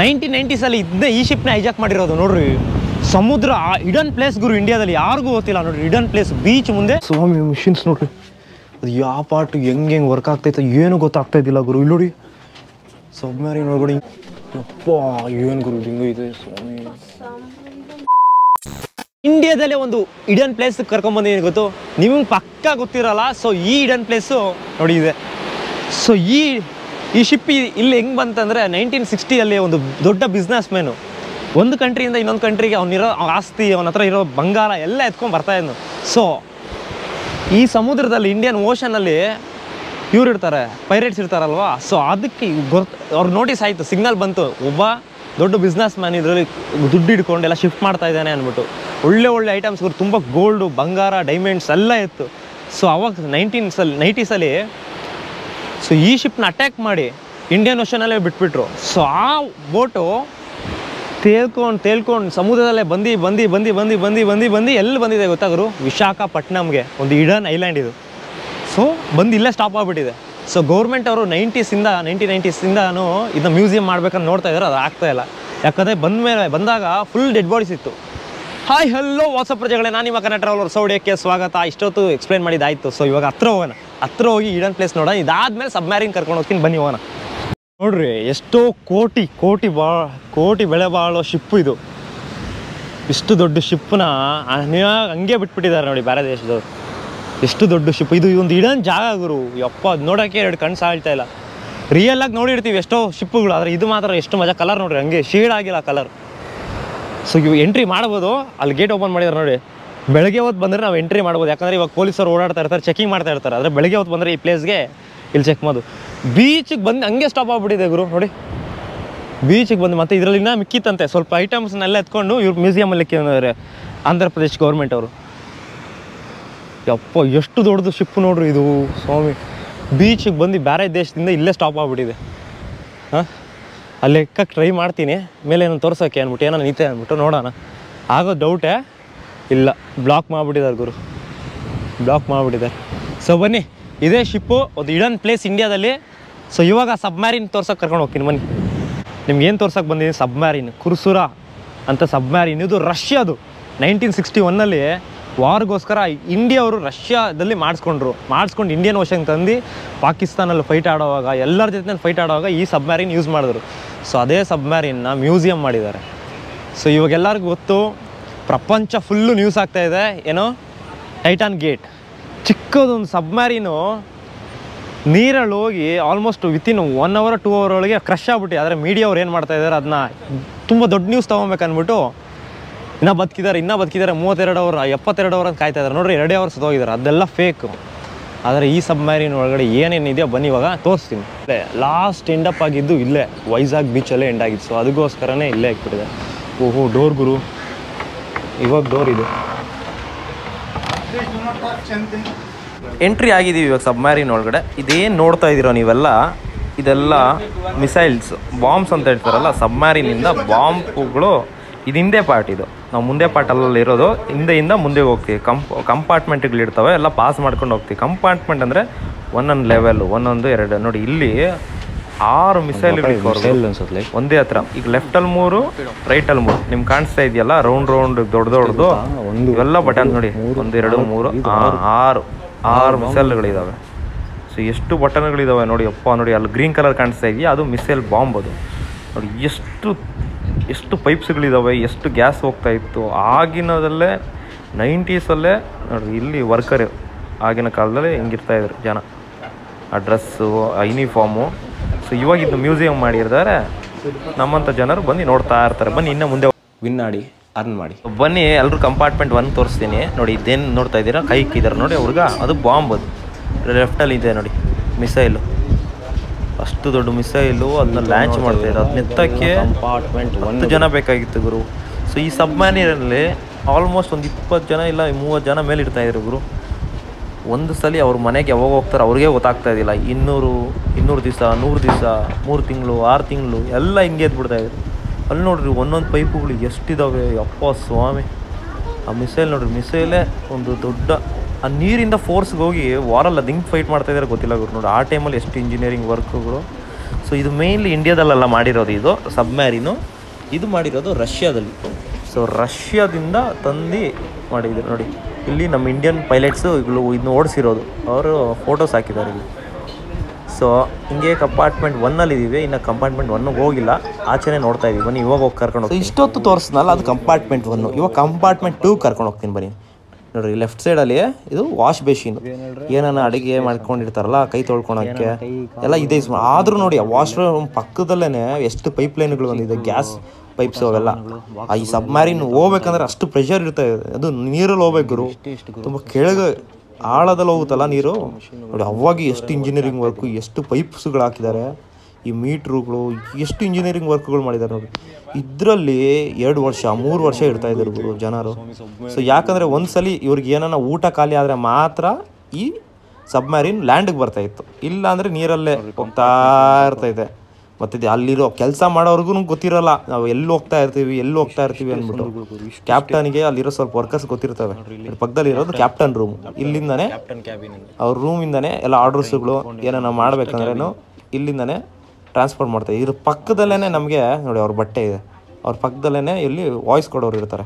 Nineteen ನೈಂಟೀಸಲ್ಲಿ ಇದನ್ನೇ ಈ ಶಿಪ್ನ hijack ಮಾಡಿರೋದು ನೋಡ್ರಿ. ಸಮುದ್ರ ಇಡನ್ ಪ್ಲೇಸ್ ಗುರು ಇಂಡಿಯಾದಲ್ಲಿ ಯಾರಿಗೂ ಗೊತ್ತಿಲ್ಲ ನೋಡ್ರಿ. ಇಡನ್ ಪ್ಲೇಸ್ ಬೀಚ್ ಮುಂದೆ. ಸ್ವಾಮಿ ಮಿಷಿನ್ಸ್ ನೋಡ್ರಿ. ಅದು ಯಾವ ಪಾರ್ಟ್ ಹೆಂಗೆ ಹೆಂಗೆ ವರ್ಕ್ ಆಗ್ತೈತೆ ಏನು ಗೊತ್ತಾಗ್ತಾ ಇದ್ದಿಲ್ಲ ಗುರು. ಇಲ್ಲಿ ನೋಡಿ. ಸಬ್ಮರೀನ್ ಒಳಗಡೆ. ಅಪ್ಪ ಏನು ಗುರು ಹಿಂಗೆ ಇದೆ ಸ್ವಾಮಿ. ಇಂಡಿಯಾದಲ್ಲೇ ಒಂದು ಇಡನ್ ಪ್ಲೇಸ್ ಕರ್ಕೊಂಬಂದಿದ್ದೀನಿ ಗೊತ್ತು? ನಿಮ್ಗೆ ಪಕ್ಕ ಗೊತ್ತಿರಲ್ಲ ಸೊ ಈ ಇಡನ್ ಪ್ಲೇಸು ನೋಡಿ ಇದೆ. ಸೊ ಈ ಈ ಶಿಪ್ ಇಲ್ಲಿ ಹೆಂಗೆ ಬಂತಂದರೆ ನೈನ್ಟೀನ್ ಸಿಕ್ಸ್ಟಿಯಲ್ಲಿ ಒಂದು ದೊಡ್ಡ ಬಿಸ್ನೆಸ್ ಮ್ಯಾನು ಒಂದು ಕಂಟ್ರಿಯಿಂದ ಇನ್ನೊಂದು ಕಂಟ್ರಿಗೆ ಅವನಿರೋ ಆಸ್ತಿ, ಅವನ ಹತ್ರ ಇರೋ ಬಂಗಾರ ಎಲ್ಲ ಎತ್ಕೊಂಡು ಬರ್ತಾ ಇದ್ನು. ಸೊ ಈ ಸಮುದ್ರದಲ್ಲಿ ಇಂಡಿಯನ್ ಓಷನಲ್ಲಿ ಇವ್ರು ಇರ್ತಾರೆ ಪೈರೇಟ್ಸ್ ಇರ್ತಾರಲ್ವಾ? ಸೊ ಅದಕ್ಕೆ ಗೊತ್ತು ಅವ್ರು ನೋಟಿಸ್ ಆಯಿತು ಸಿಗ್ನಲ್ ಬಂತು. ಒಬ್ಬ ದೊಡ್ಡ ಬಿಸ್ನೆಸ್ ಮ್ಯಾನ್ ಇದರಲ್ಲಿ ದುಡ್ಡು ಹಿಡ್ಕೊಂಡು ಎಲ್ಲ ಶಿಫ್ಟ್ ಮಾಡ್ತಾ ಇದ್ದಾನೆ ಅಂದ್ಬಿಟ್ಟು ಒಳ್ಳೆ ಒಳ್ಳೆ ಐಟಮ್ಸ್ಗಳು ತುಂಬ ಗೋಲ್ಡು ಬಂಗಾರ ಡೈಮಂಡ್ಸ್ ಎಲ್ಲ ಇತ್ತು. ಸೊ ಅವಾಗ ನೈನ್ಟೀನ್ಸಲ್ಲಿ ನೈಂಟೀಸಲ್ಲಿ ಸೊ ಈ ಶಿಪ್ನ ಅಟ್ಯಾಕ್ ಮಾಡಿ ಇಂಡಿಯನ್ ಓಷನಲ್ಲೇ ಬಿಟ್ಬಿಟ್ರು. ಸೊ ಆ ಬೋಟು ತೇಲ್ಕೊಂಡು ತೇಲ್ಕೊಂಡು ಸಮುದ್ರದಲ್ಲೇ ಬಂದು ಬಂದು ಬಂದು ಬಂದು ಬಂದು ಬಂದು ಬಂದು ಎಲ್ಲಿ ಬಂದಿದೆ ಗೊತ್ತಾಗರು ವಿಶಾಖಪಟ್ಟಣಂಗೆ ಒಂದು ಇಡನ್ ಐಲ್ಯಾಂಡ್ ಇದು. ಸೊ ಬಂದು ಇಲ್ಲೇ ಸ್ಟಾಪ್ ಆಗಿಬಿಟ್ಟಿದೆ. ಸೊ ಗೌರ್ಮೆಂಟ್ ಅವರು ನೈಂಟೀಸಿಂದ ನೈಂಟಿ ನೈಂಟೀಸಿಂದನೂ ಇದನ್ನ ಮ್ಯೂಸಿಯಂ ಮಾಡ್ಬೇಕಂತ ನೋಡ್ತಾ ಇದ್ದಾರೆ ಅದು ಆಗ್ತಾ ಇಲ್ಲ. ಯಾಕಂದರೆ ಬಂದ ಮೇಲೆ, ಬಂದಾಗ ಫುಲ್ ಡೆಡ್ ಬಾಡೀಸ್ ಇತ್ತು. ಹಾಯ್ ಹಲೋ ವಾಟ್ಸಪ್ ಪ್ರಜೆಗಳೇ? ನಾನು ನಿಮ್ಮ ಕನ್ನಡ ಟ್ರಾವಲರ್ ಸೌಡಿಯಕ್ಕೆ ಸ್ವಾಗತ. ಇಷ್ಟೊತ್ತು ಎಕ್ಸ್ಪ್ಲೈನ್ ಮಾಡಿದ್ದಾಯಿತು ಸೊ ಇವಾಗ ಹತ್ರ ಹೋಗೋಣ. ಹತ್ರ ಹೋಗಿ ಇಡನ್ ಪ್ಲೇಸ್ ನೋಡೋಣ. ಇದಾದ್ಮೇಲೆ ಸಬ್ಮ್ಯಾರಿನ್ ಕರ್ಕೊಂಡು ಹೋಗ್ತೀನಿ. ಬನ್ನಿ ಹೋಗೋಣ. ನೋಡ್ರಿ, ಎಷ್ಟೋ ಕೋಟಿ ಕೋಟಿ ಬಾ, ಕೋಟಿ ಬೆಳೆ ಬಾಳೋ ಶಿಪ್ ಇದು. ಇಷ್ಟು ದೊಡ್ಡ ಶಿಪ್ನ ಹಂಗೆ ಬಿಟ್ಬಿಟ್ಟಿದ್ದಾರೆ ನೋಡಿ ಬೇರೆ ದೇಶದವ್ರು. ಎಷ್ಟು ದೊಡ್ಡ ಶಿಪ್ ಇದು ಒಂದು ಇಡನ್ ಜಾಗ ಗುರು. ಯಪ್ಪ, ಅದು ನೋಡೋಕ್ಕೆ ಎರಡು ಕಣ್ಣು ಸಾಳ್ತಾ ಇಲ್ಲ. ರಿಯಲ್ ಆಗಿ ನೋಡಿರ್ತೀವಿ ಎಷ್ಟೋ ಶಿಪ್ಗಳು ಆದರೆ ಇದು ಮಾತ್ರ ಎಷ್ಟು ಮಜಾ ಕಲರ್ ನೋಡ್ರಿ. ಹಂಗೆ ಶೇಡ್ ಆಗಿಲ್ಲ ಕಲರ್ ಸೊ ಇವು ಎಂಟ್ರಿ ಮಾಡ್ಬೋದು. ಅಲ್ಲಿ ಗೇಟ್ ಓಪನ್ ಮಾಡಿದಾರೆ ನೋಡಿ. ಬೆಳಗ್ಗೆ ಹೊತ್ತು ಬಂದರೆ ನಾವು ಎಂಟ್ರಿ ಮಾಡ್ಬೋದು. ಯಾಕಂದರೆ ಇವಾಗ ಪೊಲೀಸರು ಓಡಾಡ್ತಾ ಇರ್ತಾರೆ ಚೆಕಿಂಗ್ ಮಾಡ್ತಾ ಇರ್ತಾರೆ. ಆದರೆ ಬೆಳಗ್ಗೆ ಹೊತ್ತು ಬಂದರೆ ಈ ಪ್ಲೇಸ್ಗೆ ಇಲ್ಲಿ ಚೆಕ್ ಮಾಡೋದು. ಬೀಚಿಗೆ ಬಂದು ಹಂಗೆ ಸ್ಟಾಪ್ ಆಗ್ಬಿಟ್ಟಿದೆ ಗುರು, ನೋಡಿ. ಬೀಚಿಗೆ ಬಂದು ಮತ್ತೆ ಇದರಲ್ಲಿ ಇನ್ನೂ ಮಿಕ್ಕಿತ್ತಂತೆ. ಸ್ವಲ್ಪ ಐಟಮ್ಸ್ನೆಲ್ಲ ಎತ್ಕೊಂಡು ಇವ್ರು ಮ್ಯೂಸಿಯಮಲ್ಲಿ ಇಕ್ಕಿದ್ದಾರೆ ಆಂಧ್ರ ಪ್ರದೇಶ್ ಗೌರ್ಮೆಂಟ್ ಅವರು. ಯಪ್ಪ, ಎಷ್ಟು ದೊಡ್ಡದು ಶಿಪ್ ನೋಡ್ರಿ ಇದು, ಸ್ವಾಮಿ. ಬೀಚಿಗೆ ಬಂದು ಬೇರೆ ದೇಶದಿಂದ ಇಲ್ಲೇ ಸ್ಟಾಪ್ ಆಗಿಬಿಟ್ಟಿದೆ. ಹಾಂ? ಅಲ್ಲಿ ಎಕ್ಕ ಟ್ರೈ ಮಾಡ್ತೀನಿ. ಮೇಲೆ ಏನೋ ತೋರ್ಸೋಕ್ಕೆ ಅಂದ್ಬಿಟ್ಟು, ಏನೋ ನಿಂತೆ ಅಂದ್ಬಿಟ್ಟು ನೋಡೋಣ. ಆಗೋ ಡೌಟೇ ಇಲ್ಲ ಬ್ಲಾಕ್ ಮಾಡಿಬಿಟ್ಟಿದ್ದಾರೆ ಗುರು. ಬ್ಲಾಕ್ ಮಾಡಿಬಿಟ್ಟಿದ್ದಾರೆ. ಸೊ ಬನ್ನಿ, ಇದೇ ಶಿಪ್ಪು ಒಂದು ಇಡನ್ ಪ್ಲೇಸ್ ಇಂಡಿಯಾದಲ್ಲಿ ಸೊ ಇವಾಗ ಸಬ್ಮ್ಯಾರಿನ್ ತೋರ್ಸೋಕೆ ಕರ್ಕೊಂಡು ಹೋಗ್ತೀನಿ, ಬನ್ನಿ. ನಿಮ್ಗೆ ಏನು ತೋರ್ಸೋಕೆ ಬಂದಿದ್ದೀನಿ? ಸಬ್ಮ್ಯಾರಿನ್ ಕುರ್ಸುರ ಅಂತ ಸಬ್ಮ್ಯಾರಿನ್ ಇದು ರಷ್ಯಾದು ನೈನ್ಟೀನ್ ಸಿಕ್ಸ್ಟಿ ಒನ್ನಲ್ಲಿ ವಾರ್ಗೋಸ್ಕರ ಇಂಡಿಯಾ ಅವರು ರಷ್ಯಾದಲ್ಲಿ ಮಾಡಿಸ್ಕೊಂಡ್ರು. ಮಾಡಿಸ್ಕೊಂಡು ಇಂಡಿಯನ್ ಓಷನ್ ತಂದು ಪಾಕಿಸ್ತಾನಲ್ಲಿ ಫೈಟ್ ಆಡೋವಾಗ, ಎಲ್ಲರ ಜೊತೆ ಫೈಟ್ ಆಡೋವಾಗ ಈ ಸಬ್ಮ್ಯಾರಿನ್ ಯೂಸ್ ಮಾಡಿದ್ರು. ಸೊ ಅದೇ ಸಬ್ಮ್ಯಾರಿನ್ನ ಮ್ಯೂಸಿಯಂ ಮಾಡಿದ್ದಾರೆ. ಸೊ ಇವಾಗೆಲ್ಲರಿಗೂ ಗೊತ್ತು ಪ್ರಪಂಚ ಫುಲ್ಲು ನ್ಯೂಸ್ ಆಗ್ತಾ ಇದೆ. ಏನೋ? ಟೈಟಾನ್ ಗೇಟ್ ಚಿಕ್ಕದೊಂದು ಸಬ್ಮ್ಯಾರಿನು ನೀರಲ್ಲಿ ಹೋಗಿ almost within one hour two hour ಒಳಗೆ ಕ್ರಶ್ ಆಗ್ಬಿಟ್ಟು. ಆದರೆ ಮೀಡಿಯಾ ಅವ್ರು ಏನು ಮಾಡ್ತಾ ಇದ್ದಾರೆ ಅದನ್ನ ತುಂಬ ದೊಡ್ಡ ನ್ಯೂಸ್ ತೊಗೊಬೇಕು ಅಂದ್ಬಿಟ್ಟು ಇನ್ನೂ ಬದುಕಿದ್ದಾರೆ ಇನ್ನೂ ಬದುಕಿದ್ದಾರೆ. ಮೂವತ್ತೆರಡು ಅವರ್ ಎಪ್ಪತ್ತೆರಡು ಅವರ್ ಅಂತ ಕಾಯ್ತಾ ಇದ್ದಾರೆ ನೋಡ್ರಿ, ಎರಡೇ ಅವರ್ ಹೋಗಿದ್ದಾರೆ ಅದೆಲ್ಲ ಫೇಕು ಆದರೆ ಈ ಸಬ್ಮ್ಯಾರಿನ್ ಒಳಗಡೆ ಏನೇನಿದೆಯೋ ಬನ್ನಿ ಇವಾಗ, ತೋರಿಸ್ತೀನಿ. ಅಲ್ಲೇ ಲಾಸ್ಟ್ ಎಂಡಪ್ ಆಗಿದ್ದು ಇಲ್ಲೇ ವೈಜಾಗ್ ಬೀಚಲ್ಲೇ ಎಂಡ್ ಆಗಿತ್ತು. ಸೊ ಅದಕ್ಕೋಸ್ಕರನೇ ಇಲ್ಲೇ ಆಗಿಬಿಟ್ಟಿದೆ. ಓಹೋ ಡೋರ್ ಗುರು ಇವಾಗ ಡೋರ್ ಇದು. ಎಂಟ್ರಿ ಆಗಿದ್ದೀವಿ ಇವಾಗ ಸಬ್ಮ್ಯಾರಿನ್ ಒಳಗಡೆ. ಇದೇನು ನೋಡ್ತಾ ಇದ್ದೀರೋ ನೀವೆಲ್ಲ, ಇದೆಲ್ಲ ಮಿಸೈಲ್ಸ್ ಬಾಂಬ್ಸ್ ಅಂತ ಹೇಳ್ತಾರಲ್ಲ ಸಬ್ಮ್ಯಾರಿನಿಂದ ಬಾಂಬ್ಗಳು ಇದು ಹಿಂದೆ ಪಾರ್ಟ್ ಇದು. ನಾವು ಮುಂದೆ ಪಾರ್ಟಲ್ಲಿ ಇರೋದು, ಹಿಂದೆಯಿಂದ ಮುಂದೆ ಹೋಗ್ತೀವಿ. ಕಂಪ್ ಕಂಪಾರ್ಟ್ಮೆಂಟ್ಗಳಿರ್ತವೆ ಎಲ್ಲ ಪಾಸ್ ಮಾಡ್ಕೊಂಡು ಹೋಗ್ತೀವಿ. ಕಂಪಾರ್ಟ್ಮೆಂಟ್ ಅಂದರೆ ಒಂದೊಂದು ಲೆವೆಲ್ ಒಂದೊಂದು ಎರಡು. ನೋಡಿ, ಇಲ್ಲಿ ಆರು ಮಿಸೈಲ್ ಒಂದೇ ಹತ್ರ. ಈಗ ಲೆಫ್ಟಲ್ಲಿ ಮೂರು ರೈಟಲ್ಲಿ ಮೂರು. ನಿಮ್ಗೆ ಕಾಣಿಸ್ತಾ ಇದೆಯಲ್ಲ? ರೌಂಡ್ ರೌಂಡ್ ದೊಡ್ಡ ದೊಡ್ಡದು. ಇವೆಲ್ಲ ಬಟನ್ ನೋಡಿ. ಒಂದೆರಡು ಮೂರು. ಆರು. ಆರು. ಮಿಸೈಲ್ಗಳಿದಾವೆ ಸೊ ಎಷ್ಟು ಬಟನ್ಗಳಿದಾವೆ ನೋಡಿ ಅಪ್ಪ ನೋಡಿ. ಅಲ್ಲಿ ಗ್ರೀನ್ ಕಲರ್ ಕಾಣಿಸ್ತಾ ಇದೆಯಾ? ಅದು ಮಿಸೈಲ್ ಬಾಂಬ್ ಅದು. ನೋಡಿ ಎಷ್ಟು ಎಷ್ಟು ಪೈಪ್ಸ್ಗಳಿದಾವೆ ಎಷ್ಟು ಗ್ಯಾಸ್ ಹೋಗ್ತಾ ಇತ್ತು. ಆಗಿನದಲ್ಲೇ ನೈಂಟೀಸಲ್ಲೇ ನೋಡಿ ಇಲ್ಲಿ ವರ್ಕರ್ ಆಗಿನ ಕಾಲದಲ್ಲಿ ಹಿಂಗಿರ್ತಾ ಇದ್ರು ಜನ. ಆ ಡ್ರೆಸ್ಸು ಆ ಯೂನಿಫಾರ್ಮು ಸೊ ಇವಾಗ ಇದು ಮ್ಯೂಸಿಯಂ ಮಾಡಿರ್ತಾರೆ ನಮ್ಮಂಥ ಜನರು ಬಂದು ನೋಡ್ತಾ ಇರ್ತಾರೆ. ಬನ್ನಿ ಇನ್ನೂ ಮುಂದೆ ವಿನ್ ಮಾಡಿ ಅರ್ನ್ ಮಾಡಿ. ಬನ್ನಿ ಎಲ್ಲರೂ ಕಂಪಾರ್ಟ್ಮೆಂಟ್ ಒನ್ ತೋರಿಸ್ತೀನಿ. ನೋಡಿ ಇದೇನು ನೋಡ್ತಾ ಇದ್ದೀರಾ? ಕೈ ಇಕ್ಕಿದ್ದಾರೆ ನೋಡಿ ಅವ್ರಿಗೆ ಅದು ಬಾಂಬ್ ಅದು. ಲೆಫ್ಟಲ್ಲಿ ಇದೆ ನೋಡಿ ಮಿಸೈಲು ಅಷ್ಟು ದೊಡ್ಡ ಮಿಸೈಲು ಅದನ್ನ ಲಾಂಚ್ ಮಾಡ್ತಾ ಇದ್ದಾರೆ. ಅದನ್ನ ಎತ್ತಕ್ಕೆ ಒಂದು ಜನ ಬೇಕಾಗಿತ್ತು ಗುರು. ಸೊ ಈ ಸಬ್ಮ್ಯಾನಿನಲ್ಲಿ ಆಲ್ಮೋಸ್ಟ್ ಒಂದು ಇಪ್ಪತ್ತು ಜನ ಇಲ್ಲ ಮೂವತ್ತು ಜನ ಮೇಲೆ ಇರ್ತಾ ಇದ್ರು ಗುರು. ಒಂದು ಸಲ ಅವ್ರ ಮನೆಗೆ ಯಾವಾಗ ಹೋಗ್ತಾರೆ ಅವ್ರಿಗೆ ಗೊತ್ತಾಗ್ತಾ ಇದ್ದಿಲ್ಲ ಇನ್ನೂರು ಇನ್ನೂರು ದಿವಸ, ನೂರು ದಿವಸ, ಮೂರು ತಿಂಗಳು, ಆರು ತಿಂಗಳು, ಎಲ್ಲ ಹಿಂಗೆ ಎದ್ಬಿಡ್ತಾ ಇದ್ರು. ಅಲ್ಲಿ ನೋಡ್ರಿ ಒಂದೊಂದು ಪೈಪುಗಳು ಎಷ್ಟಿದ್ದಾವೆ ಅಪ್ಪ ಸ್ವಾಮಿ. ಆ ಮಿಸೈಲ್ ನೋಡ್ರಿ, ಮಿಸೈಲೇ ಒಂದು ದೊಡ್ಡ, ಆ ನೀರಿಂದ ಫೋರ್ಸ್ಗೆ ಹೋಗಿ ವಾರಲ್ಲ ಅದು ಹಿಂಗೆ ಫೈಟ್ ಮಾಡ್ತಾ ಇದ್ದಾರೆ ಗೊತ್ತಿಲ್ಲ ಗುರು. ನೋಡಿ ಆ ಟೈಮಲ್ಲಿ ಎಷ್ಟು ಇಂಜಿನಿಯರಿಂಗ್ ವರ್ಕ್ಗಳು ಸೊ ಇದು ಮೇಯ್ನ್ಲಿ ಇಂಡಿಯಾದಲ್ಲೆಲ್ಲ ಮಾಡಿರೋದು ಇದು ಸಬ್ಮ್ಯಾರಿನು ಇದು ಮಾಡಿರೋದು ರಷ್ಯಾದಲ್ಲಿ ಸೊ ರಷ್ಯಾದಿಂದ ತಂದು ಮಾಡಿದ್ರು. ನೋಡಿ ಇಲ್ಲಿ ನಮ್ಮ ಇಂಡಿಯನ್ ಪೈಲಟ್ಸು ಇಗಳು ಇದನ್ನ ಓಡಿಸಿರೋದು. ಅವರು ಫೋಟೋಸ್ ಹಾಕಿದ್ದಾರೆ ಇಲ್ಲಿ. ಸೊ ಹಿಂಗೆ ಕಂಪಾರ್ಟ್ಮೆಂಟ್ ಒನ್ನಲ್ಲಿ ಇದ್ದೀವಿ ಇನ್ನು ಕಂಪಾರ್ಟ್ಮೆಂಟ್ ಒನ್ಗೆ ಹೋಗಿಲ್ಲ. ಆಚೆನೇ ನೋಡ್ತಾ ಇದ್ದೀವಿ ಬನ್ನಿ ಇವಾಗ ಹೋಗಿ ಕರ್ಕೊಂಡು ಹೋಗ್ತೀವಿ ಇಷ್ಟೊತ್ತು ತೋರಿಸ್ನಲ್ಲ ಅದು ಕಂಪಾರ್ಟ್ಮೆಂಟ್ ಒನ್ನು ಇವಾಗ ಕಂಪಾರ್ಟ್ಮೆಂಟ್ ಟೂ ಕರ್ಕೊಂಡು ಹೋಗ್ತೀನಿ ಬನ್ನಿ. ನೋಡಿ ಲೆಫ್ಟ್ ಸೈಡಲ್ಲಿ ಇದು ವಾಶ್ ಬೇಸಿನ್ ಏನಾನ ಅಡುಗೆ ಮಾಡ್ಕೊಂಡಿರ್ತಾರಲ್ಲ ಕೈ ತೊಳ್ಕೊಳಕ್ಕೆ. ಎಲ್ಲ ಇದೆ. ಆದರೂ ನೋಡಿ ವಾಶ್ರೂಮ್ ಪಕ್ಕದಲ್ಲೇ ಎಷ್ಟು ಪೈಪ್ ಲೈನ್ಗಳು ಬಂದಿದೆ. ಗ್ಯಾಸ್ ಪೈಪ್ಸ್ ಅವೆಲ್ಲ. ಈ ಸಬ್ಮ್ಯಾರಿನ್ ಹೋಗ್ಬೇಕಂದ್ರೆ ಅಷ್ಟು ಪ್ರೆಷರ್ ಇರ್ತಾ ಇದೆ ಅದು ನೀರಲ್ಲಿ ಹೋಗ್ಬೇಕು ತುಂಬ ಕೆಳಗೆ ಆಳದಲ್ಲಿ ಹೋಗುತ್ತಲ್ಲ ನೀರು. ನೋಡಿ ಅವಾಗ ಎಷ್ಟು ಇಂಜಿನಿಯರಿಂಗ್ ವರ್ಕು ಎಷ್ಟು ಪೈಪ್ಸ್ಗಳು ಹಾಕಿದ್ದಾರೆ. ಈ ಮೀಟ್ರುಗಳು ಎಷ್ಟು ಇಂಜಿನಿಯರಿಂಗ್ ವರ್ಕ್ಗಳು ಮಾಡಿದ್ದಾರೆ ನೋಡಿ. ಇದರಲ್ಲಿ ಎರಡು ವರ್ಷ ಮೂರು ವರ್ಷ ಇರ್ತಾ ಇದ್ದಾರೆ ಗುರು ಜನರು. ಸೊ ಯಾಕಂದರೆ ಒಂದ್ಸಲಿ ಇವ್ರಿಗೆ ಏನಾನ ಊಟ ಖಾಲಿ ಆದರೆ ಮಾತ್ರ ಈ ಸಬ್ಮ್ಯಾರಿನ್ ಲ್ಯಾಂಡಿಗೆ ಬರ್ತಾ ಇತ್ತು. ಇಲ್ಲ ಅಂದರೆ ನೀರಲ್ಲೇ ಹೋಗ್ತಾ ಇರ್ತೈತೆ ಮತ್ತೆ ಅಲ್ಲಿರೋ ಕೆಲಸ ಮಾಡೋರ್ಗು ಗೊತ್ತಿರಲ್ಲ. ನಾವು ಎಲ್ಲಿ ಹೋಗ್ತಾ ಇರ್ತೀವಿ ಎಲ್ಲಿ ಹೋಗ್ತಾ ಇರ್ತೀವಿ ಅಂದ್ಬಿಟ್ಟು. ಕ್ಯಾಪ್ಟನ್ಗೆ ಅಲ್ಲಿರೋ ಸ್ವಲ್ಪ ವರ್ಕರ್ಸ್ ಗೊತ್ತಿರ್ತವೆ. ಪಕ್ಕದಲ್ಲಿ ಇರೋದು ಕ್ಯಾಪ್ಟನ್ ರೂಮ್. ಇಲ್ಲಿಂದಾನೆ ಅವ್ರ ರೂಮಿಂದಾನೆ ಎಲ್ಲ ಆರ್ಡರ್ಸ್ಗಳು ಏನಾನ ಮಾಡ್ಬೇಕಂದ್ರೇನು ಇಲ್ಲಿಂದಾನೆ ಟ್ರಾನ್ಸ್ಫರ್ ಮಾಡ್ತಾರೆ. ಇದ್ರ ಪಕ್ಕದಲ್ಲೇ ನಮಗೆ ನೋಡಿ ಅವ್ರ ಬಟ್ಟೆ ಇದೆ. ಅವ್ರ ಪಕ್ಕದಲ್ಲೇ ಇಲ್ಲಿ ವಾಯ್ಸ್ ಕೊಡೋರು ಇರ್ತಾರೆ.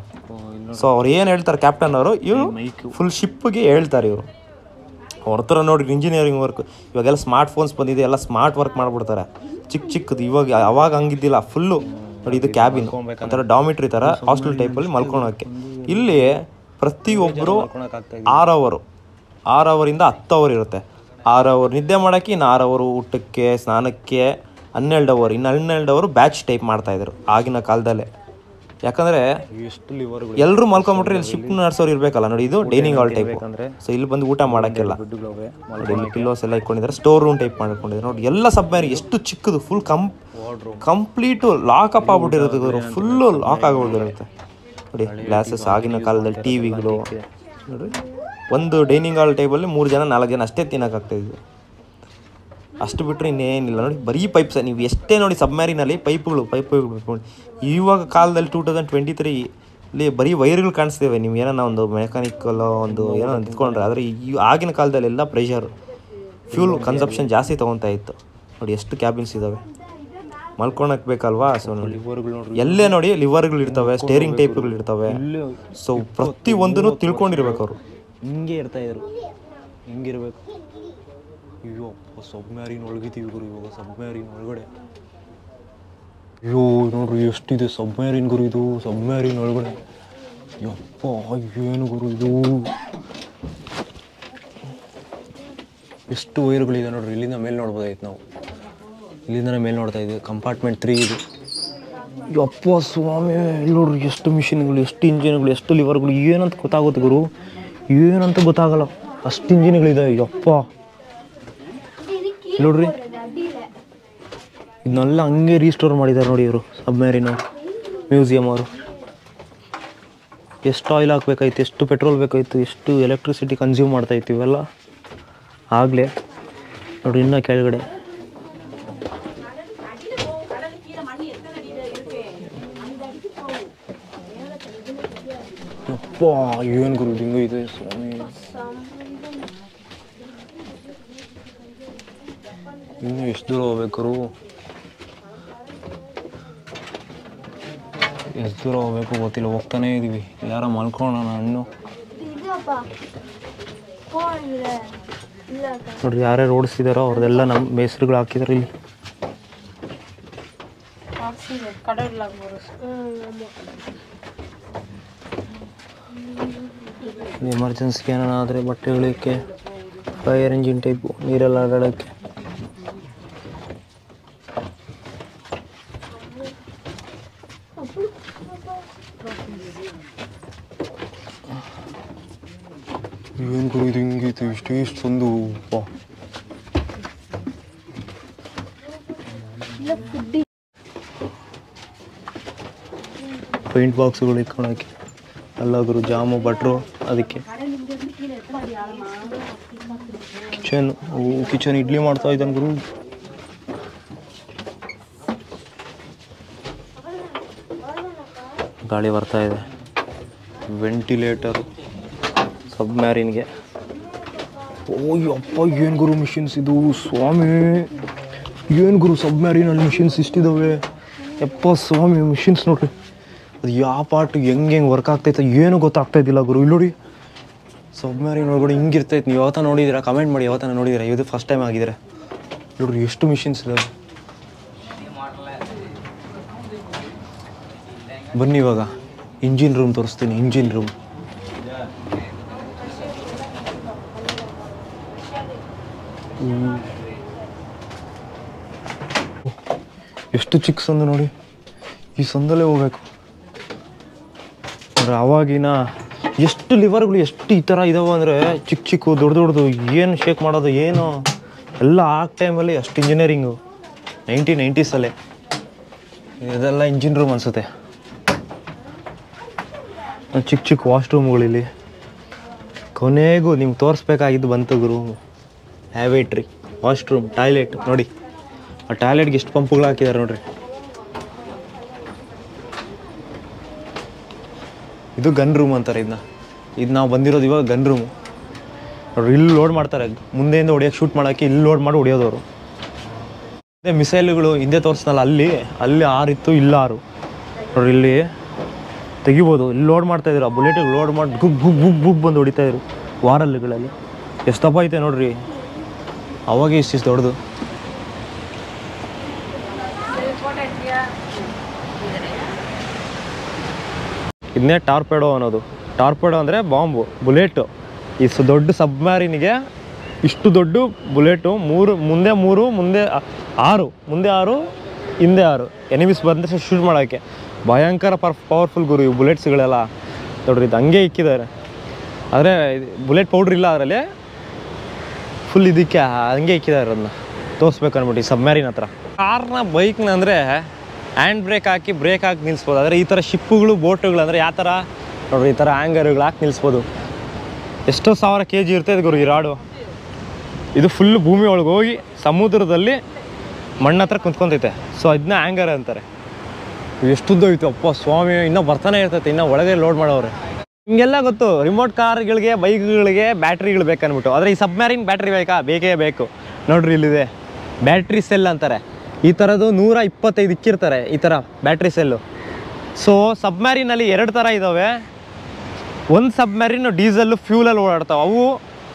ಸೊ ಅವ್ರು ಏನು ಹೇಳ್ತಾರೆ ಕ್ಯಾಪ್ಟನ್ ಅವರು ಇವರು ಫುಲ್ ಶಿಪ್ಗೆ ಹೇಳ್ತಾರೆ ಇವರು. ಅವ್ರ ಹತ್ರ ನೋಡಿ ಇಂಜಿನಿಯರಿಂಗ್ ವರ್ಕ್ ಇವಾಗೆಲ್ಲ ಸ್ಮಾರ್ಟ್ ಫೋನ್ಸ್ ಬಂದಿದೆ, ಎಲ್ಲ ಸ್ಮಾರ್ಟ್ ವರ್ಕ್ ಮಾಡ್ಬಿಡ್ತಾರೆ. ಚಿಕ್ಕ ಚಿಕ್ಕದು ಇವಾಗ, ಅವಾಗ ಹಂಗಿದ್ದಿಲ್ಲ ಫುಲ್ಲು ನೋಡಿ ಇದು ಕ್ಯಾಬಿನ್ ಒಂಥರ ಡಾಮಿಟ್ರಿ ಥರ ಹಾಸ್ಟೆಲ್ ಟೈಪಲ್ಲಿ ಮಲ್ಕೊಳೋಕ್ಕೆ ಇಲ್ಲಿ ಪ್ರತಿಯೊಬ್ಬರು ಆರು ಅವರು ಆರು ಅವರಿಂದ ಹತ್ತು ಅವರ್ ಇರುತ್ತೆ. ಆರು ಅವರ್ ನಿದ್ದೆ ಮಾಡೋಕ್ಕೆ, ಇನ್ನು ಆರು ಅವರು ಊಟಕ್ಕೆ, ಸ್ನಾನಕ್ಕೆ ಹನ್ನೆರಡು ಅವರ್ ಇನ್ನು ಹನ್ನೆರಡು ಅವರು ಬ್ಯಾಚ್ ಟೈಪ್ ಮಾಡ್ತಾಯಿದ್ರು ಆಗಿನ ಕಾಲದಲ್ಲೇ. ಯಾಕಂದರೆ ಎಷ್ಟು ಲಿವರ್ಗಳು ಎಲ್ಲರೂ ಮಲ್ಕೊಂಬಿಟ್ರೆ ಇಲ್ಲಿ ಶಿಪ್ ನಡ್ಸೋರು ಇರಬೇಕಲ್ಲ ನೋಡಿ ಇದು ಡೈನಿಂಗ್ ಹಾಲ್ ಟೈಪ್ ಸೊ ಇಲ್ಲಿ ಬಂದು ಊಟ ಮಾಡೋಕ್ಕೆಲ್ಲ. ಇಲ್ಲಿ ಪಿಲ್ಲೋಸ್ ಎಲ್ಲ ಇಟ್ಕೊಂಡಿದ್ದಾರೆ. ಸ್ಟೋರ್ ರೂಮ್ ಟೈಪ್ ಮಾಡ್ಕೊಂಡಿದ್ದಾರೆ. ನೋಡಿ ಎಲ್ಲ ಸಬ್ಮ್ಯಾರಿ ಎಷ್ಟು ಚಿಕ್ಕದು ಫುಲ್ ಕಂ ಕಂಪ್ಲೀಟು ಲಾಕ್ ಅಪ್ ಆಗ್ಬಿಟ್ಟಿರುತ್ತೆ ಫುಲ್ಲು ಲಾಕ್ ಆಗ್ಬಿಟ್ಟಿರುತ್ತೆ. ನೋಡಿ ಗ್ಲಾಸಸ್ ಆಗಿನ ಕಾಲದಲ್ಲಿ ಟಿ ವಿಗಳು ನೋಡಿ ಒಂದು ಡೈನಿಂಗ್ ಹಾಲ್ ಟೇಬಲ್ಲಿ ಮೂರು ಜನ ನಾಲ್ಕು ಜನ ಅಷ್ಟೇ ತಿನ್ನೋಕ್ಕಾಗ್ತಾಯಿದ್ವಿ ಅಷ್ಟು ಬಿಟ್ಟರೆ ಇನ್ನೇನಿಲ್ಲ. ನೋಡಿ, ಬರೀ ಪೈಪ್ಸ್ ನೀವು ಎಷ್ಟೇ ನೋಡಿ ಸಬ್ಮ್ಯಾರಿನಲ್ಲಿ ಪೈಪ್ಗಳು ಪೈಪ್ಗಳು ಇವಾಗ ಕಾಲದಲ್ಲಿ ಟೂ ತೌಸಂಡ್ ಟ್ವೆಂಟಿ ತ್ರೀ ಬರೀ ವೈರ್ಗಳು ಕಾಣಿಸ್ತೇವೆ. ನೀವು ಏನೋ ಒಂದು ಮೆಕ್ಯಾನಿಕಲ್ ಒಂದು ಏನೋ ನಿಂತ್ಕೊಂಡ್ರೆ, ಆದರೆ ಈ ಆಗಿನ ಕಾಲದಲ್ಲಿ ಎಲ್ಲ ಪ್ರೆಷರ್ ಫ್ಯೂಲ್ ಕನ್ಸಪ್ಷನ್ ಜಾಸ್ತಿ ತೊಗೊತಾ ಇತ್ತು. ನೋಡಿ, ಎಷ್ಟು ಕ್ಯಾಬಿನ್ಸ್ ಇದ್ದಾವೆ ಮಲ್ಕೊಳಕ್ ಬೇಕಲ್ವಾ? ಸೊ ನೋಡಿ, ಎಲ್ಲೇ ನೋಡಿ ಲಿವರ್ಗಳು ಇರ್ತವೆ ಸ್ಟೇರಿಂಗ್ ಟೈಪ್ಗಳು ಇರ್ತವೆ. ಸೊ ಪ್ರತಿ ಒಂದನ್ನು ತಿಳ್ಕೊಂಡಿರ್ಬೇಕು ಅವರು. ಹಿಂಗೆ ಇರ್ತಾ ಇದ್ರು. ಹಿಂಗಿರ್ಬೇಕು. ಅಯ್ಯೋ ಸಬ್ಮ್ಯಾರಿನ್ ಒಳಗಿದ್ದೀವಿ ಗುರು, ಇವಾಗ ಸಬ್ಮ್ಯಾರಿನ್ ಒಳಗಡೆ. ಅಯ್ಯೋ, ನೋಡ್ರಿ ಎಷ್ಟಿದೆ ಸಬ್ಮ್ಯಾರಿನ್ ಗುರು ಇದು ಸಬ್ಮ್ಯಾರಿನ್ ಒಳಗಡೆ. ಯಪ್ಪ, ಏನು ಗುರು ಇದು? ಎಷ್ಟು ವೈರ್ಗಳಿದೆ ನೋಡ್ರಿ, ಇಲ್ಲಿಂದ ಮೇಲೆ ನೋಡ್ಬೋದಾಯ್ತು ನಾವು. ಇಲ್ಲಿಂದ ಮೇಲೆ ನೋಡ್ತಾ ಇದ್ದೀವಿ ಕಂಪಾರ್ಟ್ಮೆಂಟ್ ತ್ರೀ ಇದು. ಯಪ್ಪ ಸ್ವಾಮಿ ಇಲ್ಲಿ ನೋಡ್ರಿ ಎಷ್ಟು ಮಿಷಿನ್ಗಳು ಎಷ್ಟು ಇಂಜಿನ್ಗಳು ಎಷ್ಟು ಲಿವರ್ಗಳು ಏನಂತ ಗೊತ್ತಾಗುತ್ತೆ ಗುರು? ಏನಂತ ಗೊತ್ತಾಗಲ್ಲ. ಅಷ್ಟು ಇಂಜಿನ್ಗಳಿದೆ ಯಪ್ಪ. ನೋಡ್ರಿ. ಇದನ್ನೆಲ್ಲ ಹಂಗೆ ರೀಸ್ಟೋರ್ ಮಾಡಿದ್ದಾರೆ ನೋಡಿ ಇವರು ಸಬ್ಮ್ಯಾರಿನು ಮ್ಯೂಸಿಯಂ ಅವರು. ಎಷ್ಟು ಆಯಿಲ್ ಹಾಕ್ಬೇಕಾಯ್ತು, ಎಷ್ಟು ಪೆಟ್ರೋಲ್ ಬೇಕಾಯ್ತು, ಎಷ್ಟು ಎಲೆಕ್ಟ್ರಿಸಿಟಿ ಕನ್ಸ್ಯೂಮ್ ಮಾಡ್ತಾಯಿತ್ತು ಇವೆಲ್ಲ. ಆಗಲೇ ನೋಡಿ ಇನ್ನೂ ಕೆಳಗಡೆ. ಏನು ಗುರು ಡಿಂಗು ಇದೆ ಸ್ವಾಮಿ. ಇನ್ನು ಎಷ್ಟು ದೂರ ಹೋಗ್ಬೇಕು ಎಷ್ಟು ದೂರ ಹೋಗ್ಬೇಕು ಗೊತ್ತಿಲ್ಲ ಹೋಗ್ತಾನೇ ಇದೀವಿ ಯಾರ ಮಲ್ಕೊಳ್ಳೋಣ ಹಣ್ಣು. ನೋಡ್ರಿ ಯಾರ್ಯಾರು ಓಡಿಸಿದಾರೋ ಅವ್ರದ್ದೆಲ್ಲ ನಮ್ಮ ಹೆಸ್ರುಗಳು ಹಾಕಿದಾರೆ ಇಲ್ಲಿ ಎಮರ್ಜೆನ್ಸಿಗೆ ಏನಾದ್ರೆ ಬಟ್ಟೆ ಇಳಿಯೋಕ್ಕೆ ಫೈರ್ ಇಂಜಿನ್ ಟೈಪು ನೀರೆಲ್ಲ ಆಡೋಕ್ಕೆ ಏನು ಗುರು ಇದು ಹಿಂಗಿತ್ತು ಇಷ್ಟು ಇಷ್ಟು ಒಂದು ಪೇಂಟ್ ಬಾಕ್ಸ್ಗಳು ಇಟ್ಕೊಳಕ್ಕೆ ಅಲ್ಲಾದ್ರು ಜಾಮು ಬಟ್ರು ಅದಕ್ಕೆ ಕಿಚನ್ ಕಿಚನ್ ಇಡ್ಲಿ ಮಾಡ್ತಾ ಇದ್ದಾನೆ ಗುರು ಗಾಳಿ ಬರ್ತಾ ಇದೆ ವೆಂಟಿಲೇಟರ್ ಸಬ್ಮ್ಯಾರಿನ್ಗೆ ಓ ಅಪ್ಪ, ಏನು ಗುರು ಮಿಷಿನ್ಸ್ ಇದು? ಸ್ವಾಮಿ, ಏನು ಗುರು ಸಬ್ಮ್ಯಾರಿನಲ್ಲಿ ಮಿಷಿನ್ಸ್ ಇಷ್ಟಿದ್ದಾವೆ ಯಪ್ಪ ಸ್ವಾಮಿ ಮಿಷಿನ್ಸ್ ನೋಡ್ರಿ. ಅದು ಯಾವ ಪಾರ್ಟ್ ಹೆಂಗೆ ಹೆಂಗೆ ವರ್ಕ್ ಆಗ್ತೈತೆ ಏನು ಗೊತ್ತಾಗ್ತಾ ಇದ್ದಿಲ್ಲ ಗುರು. ಇಲ್ಲಿ ನೋಡಿ. ಸಬ್ಮ್ಯಾರಿನ್ ಒಳಗಡೆ ಹಿಂಗಿರ್ತೈತೆ ನೀವು ಯಾವತ್ತ ನೋಡಿದ್ದೀರಾ ಕಮೆಂಟ್ ಮಾಡಿ ಯಾವತ್ತಾನ ನೋಡಿದ್ದೀರಾ ಇದು ಫಸ್ಟ್ ಟೈಮ್ ಆಗಿದ್ರೆ. ನೋಡ್ರಿ, ಎಷ್ಟು ಮಿಷಿನ್ಸ್ ಇದಾವೆ? ಬನ್ನಿ ಇವಾಗ. ಇಂಜಿನ್ ರೂಮ್ ತೋರಿಸ್ತೀನಿ ಇಂಜಿನ್ ರೂಮ್ ಎಷ್ಟು ಚಿಕ್ಕ ಸಂದು ನೋಡಿ. ಈ ಸಂದಲ್ಲೇ ಹೋಗ್ಬೇಕು. ಅಂದ್ರೆ ಅವಾಗಿನ ಎಷ್ಟು ಲಿವರ್ಗಳು ಎಷ್ಟು ಈ ಥರ ಇದಾವೆ ಅಂದರೆ ಚಿಕ್ಕ ಚಿಕ್ಕ, ದೊಡ್ಡ ದೊಡ್ಡದು, ಏನು ಶೇಕ್ ಮಾಡೋದು, ಏನು? ಎಲ್ಲ ಆ ಟೈಮಲ್ಲಿ ಅಷ್ಟು ಇಂಜಿನಿಯರಿಂಗು ನೈನ್ಟೀನ್ ನೈಂಟೀಸಲ್ಲೇ ಇದೆಲ್ಲ ಇಂಜಿನ್ ರೂಮ್ ಅನಿಸುತ್ತೆ. ಚಿಕ್ಕ ಚಿಕ್ಕ ವಾಶ್ರೂಮ್ಗಳಿಲ್ಲಿ ಕೊನೆಗೂ ನಿಮ್ಗೆ ತೋರಿಸ್ಬೇಕಾಗಿದ್ದು ಬಂತು ಗುರು. ಹ್ಯಾವೇಟ್ರಿ ವಾಶ್ರೂಮ್ ಟಾಯ್ಲೆಟ್ ನೋಡಿ, ಆ ಟಾಯ್ಲೆಟ್ಗೆ ಎಷ್ಟು ಪಂಪ್ಗಳು ಹಾಕಿದ್ದಾರೆ ನೋಡ್ರಿ. ಇದು ಗನ್ ರೂಮ್ ಅಂತಾರೆ ಇದನ್ನ ಇದು ನಾವು ಬಂದಿರೋದು ಇವಾಗ ಗನ್ ರೂಮು ನೋಡ್ರಿ, ಇಲ್ಲಿ ಲೋಡ್ ಮಾಡ್ತಾರೆ. ಮುಂದೆಯಿಂದ ಹೊಡಿಯೋಕೆ ಶೂಟ್ ಮಾಡೋಕ್ಕೆ ಇಲ್ಲಿ ಲೋಡ್ ಮಾಡಿ ಹೊಡಿಯೋದವರು. ಅದೇ ಮಿಸೈಲ್ಗಳು ಹಿಂದೆ ತೋರಿಸ್ನಲ್ಲ, ಅಲ್ಲಿ ಅಲ್ಲಿ ಆರಿತ್ತು ಇಲ್ಲ ಆರು. ನೋಡ್ರಿ, ಇಲ್ಲಿ ತೆಗಿಬೋದು. ಇಲ್ಲಿ ಲೋಡ್ ಮಾಡ್ತಾ ಇದ್ರು. ಆ ಬುಲೆಟಿಗೆ ಲೋಡ್ ಮಾಡಿ ಗುಗ್ ಗುಗ್ ಗುಗ್ ಗುಗ್ ಬಂದು ಹೊಡಿತಾಯಿದ್ರು ಎಷ್ಟು ದಪ್ಪ ಐತೆ ನೋಡ್ರಿ. ಅವಾಗೆ ಇಷ್ಟಿಷ್ಟು ದೊಡ್ಡದು. ಇದನ್ನೇ ಟಾರ್ಪೆಡೋ ಅನ್ನೋದು. ಟಾರ್ಪೆಡೋ ಅಂದರೆ ಬಾಂಬು, ಬುಲೆಟು. ಈ ಸ ದೊಡ್ಡ ಸಬ್ಮ್ಯಾರಿನಿಗೆ ಇಷ್ಟು ದೊಡ್ಡ ಬುಲೆಟು, ಮೂರು, ಮುಂದೆ ಮೂರು, ಮುಂದೆ ಆರು ಮುಂದೆ ಆರು, ಹಿಂದೆ ಆರು. ಎನಿಮಿಸ್ ಬಂದರೆ ಶೂಟ್ ಮಾಡೋಕ್ಕೆ. ಭಯಂಕರ ಪರ್ ಪವರ್ಫುಲ್ ಗುರು ಈ ಬುಲೆಟ್ಸ್ಗಳೆಲ್ಲ. ನೋಡ್ರಿ, ಇದು ಹಂಗೆ ಇಕ್ಕಿದ್ದಾರೆ. ಆದರೆ ಬುಲೆಟ್ ಪೌಡ್ರ್ ಇಲ್ಲ ಅದರಲ್ಲಿ. ಫುಲ್ ಇದಕ್ಕೆ ಹಂಗೆ ಇಕ್ಕಿದ್ದಾರೆ ಅದನ್ನ ತೋರಿಸ್ಬೇಕು ಅಂದ್ಬಿಟ್ಟು ಸಬ್ಮ್ಯಾರಿನ್ ಹತ್ರ. ಕಾರ್ನ ಬೈಕ್ನ ಅಂದರೆ ಹ್ಯಾಂಡ್ ಬ್ರೇಕ್ ಹಾಕಿ ಬ್ರೇಕ್ ಹಾಕಿ ನಿಲ್ಲಿಸ್ಬೋದು ಆದರೆ ಈ ಥರ ಶಿಪ್ಪುಗಳು ಬೋಟುಗಳು ಅಂದರೆ ಯಾವ ಥರ ನೋಡ್ರಿ, ಈ ಥರ ಹ್ಯಾಂಗರ್ಗಳು ಹಾಕಿ ನಿಲ್ಲಿಸ್ಬೋದು ಎಷ್ಟೋ ಸಾವಿರ ಕೆ ಜಿ ಇರ್ತದೆ ಗುರು ಈ ರಾಡು ಇದು ಫುಲ್ ಭೂಮಿ ಒಳಗೆ ಹೋಗಿ ಸಮುದ್ರದಲ್ಲಿ ಮಣ್ಣ ಹತ್ರ ಕುಂತ್ಕೊಂತೈತೆ. ಸೊ ಅದನ್ನ ಹ್ಯಾಂಗರ್ ಅಂತಾರೆ. ಎಷ್ಟುದ್ದೋಯ್ತು ಅಪ್ಪ ಸ್ವಾಮಿ, ಇನ್ನೂ ಬರ್ತಾನೆ ಇರ್ತೈತೆ, ಇನ್ನೂ ಒಳಗೆ ಲೋಡ್ ಮಾಡೋರೆ ಹಿಂಗೆಲ್ಲ ಗೊತ್ತು ರಿಮೋಟ್ ಕಾರ್ಗಳಿಗೆ ಬೈಕ್ಗಳಿಗೆ ಬ್ಯಾಟ್ರಿಗಳು ಬೇಕನ್ಬಿಟ್ಟು. ಆದರೆ ಈ ಸಬ್ಮ್ಯಾರಿನ್ ಬ್ಯಾಟ್ರಿ ಬೇಕಾ ಬೇಕೇ ಬೇಕು. ನೋಡ್ರಿ ಇಲ್ಲಿದೆ. ಬ್ಯಾಟ್ರಿ ಸೆಲ್ ಅಂತಾರೆ. ಈ ಥರದ್ದು ನೂರ ಇಪ್ಪತ್ತೈದು ಇಕ್ಕಿರ್ತಾರೆ ಈ ಥರ ಬ್ಯಾಟ್ರಿ ಸೆಲ್ಲು ಸೊ ಸಬ್ಮ್ಯಾರಿನಲ್ಲಿ ಎರಡು ಥರ ಇದ್ದಾವೆ ಒಂದು ಸಬ್ಮ್ಯಾರಿನ್ ಡೀಸೆಲ್ಲು ಫ್ಯೂಲಲ್ಲಿ ಓಡಾಡ್ತಾವೆ. ಅವು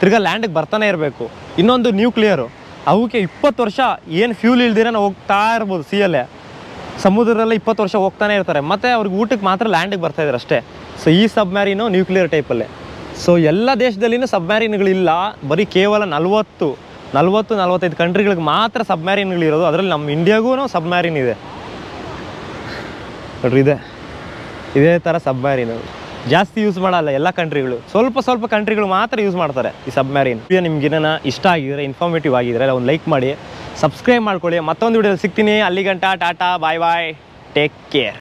ತಿರ್ಗಾ ಲ್ಯಾಂಡಿಗೆ ಬರ್ತಾನೆ ಇರಬೇಕು. ಇನ್ನೊಂದು ನ್ಯೂಕ್ಲಿಯರು ಅವಕ್ಕೆ ಇಪ್ಪತ್ತು ವರ್ಷ ಏನು ಫ್ಯೂಲ್ ಇಲ್ದಿರ ಹೋಗ್ತಾ ಇರ್ಬೋದು ಸಿ ಅಲ್ಲೇ ಸಮುದ್ರದಲ್ಲೇ ಇಪ್ಪತ್ತು ವರ್ಷ ಹೋಗ್ತಾನೆ ಇರ್ತಾರೆ. ಮತ್ತು ಅವ್ರಿಗೆ ಊಟಕ್ಕೆ ಮಾತ್ರ ಲ್ಯಾಂಡಿಗೆ ಬರ್ತಾ ಇದ್ದಾರೆ ಅಷ್ಟೇ. ಸೊ ಈ ಸಬ್ಮ್ಯಾರಿನು ನ್ಯೂಕ್ಲಿಯರ್ ಟೈಪಲ್ಲೇ ಸೊ ಎಲ್ಲ ದೇಶದಲ್ಲಿನೂ ಸಬ್ಮ್ಯಾರಿನ್ಗಳಿಲ್ಲ ಬರೀ ಕೇವಲ ನಲವತ್ತು ನಲವತ್ತು, ನಲವತ್ತೈದು ಕಂಟ್ರಿಗಳಿಗೆ ಮಾತ್ರ ಸಬ್ಮ್ಯಾರಿನ್ಗಳಿರೋದು ಅದರಲ್ಲಿ ನಮ್ಮ ಇಂಡಿಯಾಗೂ ಸಬ್ಮ್ಯಾರಿನ್ ಇದೆ. ನೋಡ್ರಿ ಇದೆ. ಇದೇ ಥರ ಸಬ್ಮ್ಯಾರಿನ್ ಜಾಸ್ತಿ ಯೂಸ್ ಮಾಡಲ್ಲ ಎಲ್ಲ ಕಂಟ್ರಿಗಳು ಸ್ವಲ್ಪ ಸ್ವಲ್ಪ ಕಂಟ್ರಿಗಳು ಮಾತ್ರ ಯೂಸ್ ಮಾಡ್ತಾರೆ ಈ ಸಬ್ಮ್ಯಾರಿನ್ ನಿಮ್ಗೆ ಏನೇನ ಇಷ್ಟ ಆಗಿದ್ರೆ ಇನ್ಫಾರ್ಮೇಟಿವ್ ಆಗಿದ್ರೆ ಒಂದು ಲೈಕ್ ಮಾಡಿ. ಸಬ್ಸ್ಕ್ರೈಬ್ ಮಾಡ್ಕೊಳ್ಳಿ. ಮತ್ತೊಂದು ವಿಡಿಯೋ ಸಿಗ್ತೀನಿ. ಅಲ್ಲಿಗಂಟ tata bye bye. Take care